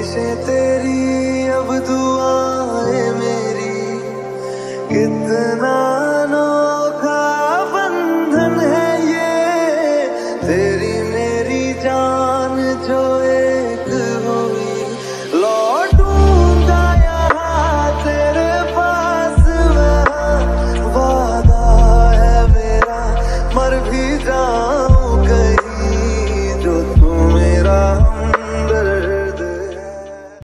ख्वाहिशें तेरी अब दुआएँ मेरी। कितना अनोखा बंधन है ये। तेरी मेरी जान जो एक हुई। लौटूँगा यहाँ तेरे पास वहाँ। वादा है मेरा, मर भी जाऊँ।